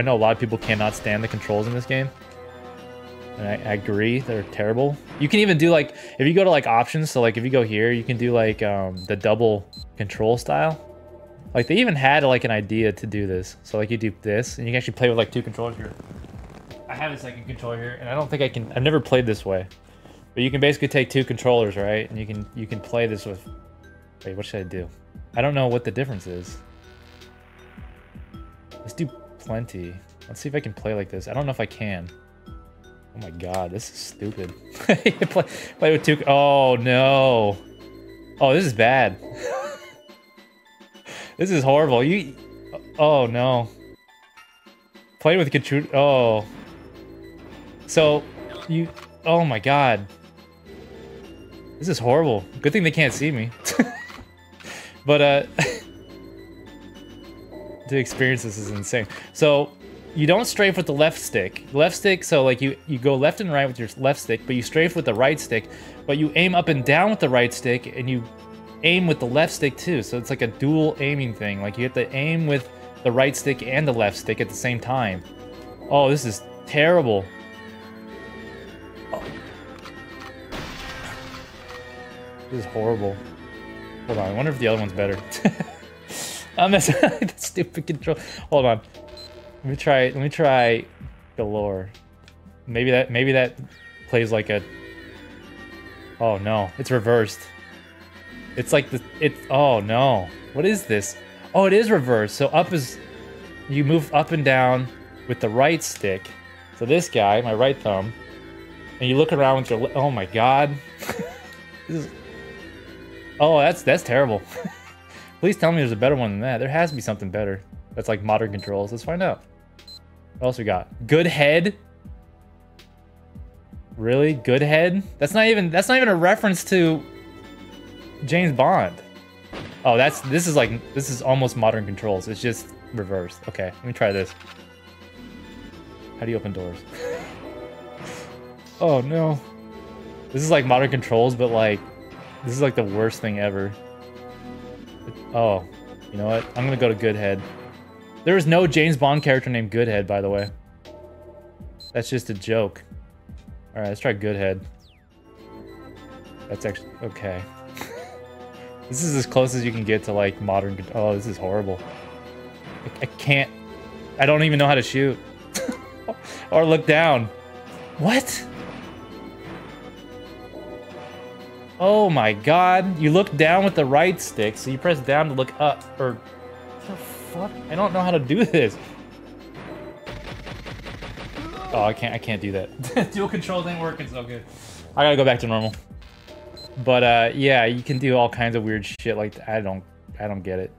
I know a lot of people cannot stand the controls in this game. And I, I agree, they're terrible. You can even do like, if you go to like options, so like if you go here, you can do like um, the double control style. Like they even had like an idea to do this. So like you do this, and you can actually play with like two controllers here. I have a second controller here, and I don't think I can. I've never played this way, but you can basically take two controllers, right? And you can you can play this with. Wait, what should I do? I don't know what the difference is. Let's do plenty. Let's see if I can play like this. I don't know if I can. Oh my god, this is stupid. play, play with two. Oh no. Oh, this is bad. this is horrible. You. Oh no. Play with control. Oh. So, you. Oh my god. This is horrible. Good thing they can't see me. but, uh. To experience this is insane. So, you don't strafe with the left stick. Left stick, so like you, you go left and right with your left stick, but you strafe with the right stick, but you aim up and down with the right stick, and you aim with the left stick too. So it's like a dual aiming thing. Like you have to aim with the right stick and the left stick at the same time. Oh, this is terrible. Oh. This is horrible. Hold on, I wonder if the other one's better. I'm messing the stupid control. Hold on. Let me try. Let me try galore. Maybe that. Maybe that plays like a. Oh no! It's reversed. It's like the. It's. Oh no! What is this? Oh, it is reversed. So up is. You move up and down with the right stick. So this guy, my right thumb, and you look around with your. Oh my god! is, oh, that's that's terrible. Please tell me there's a better one than that. There has to be something better. That's like modern controls. Let's find out. What else we got? Goodhead. Really? Goodhead? That's not even that's not even a reference to James Bond. Oh, that's this is like this is almost modern controls. It's just reversed. Okay, let me try this. How do you open doors? oh no. This is like modern controls, but like this is like the worst thing ever. Oh, you know what? I'm gonna go to Goodhead. There is no James Bond character named Goodhead, by the way. That's just a joke. Alright, let's try Goodhead. That's actually... Okay. this is as close as you can get to, like, modern... Oh, this is horrible. I, I can't... I don't even know how to shoot. or look down. What? Oh my god. You look down with the right stick, so you press down to look up, or fuck? I don't know how to do this. Oh, I can't. I can't do that. Dual controls ain't working so good. I gotta go back to normal. But uh, yeah, you can do all kinds of weird shit like. I don't. I don't get it.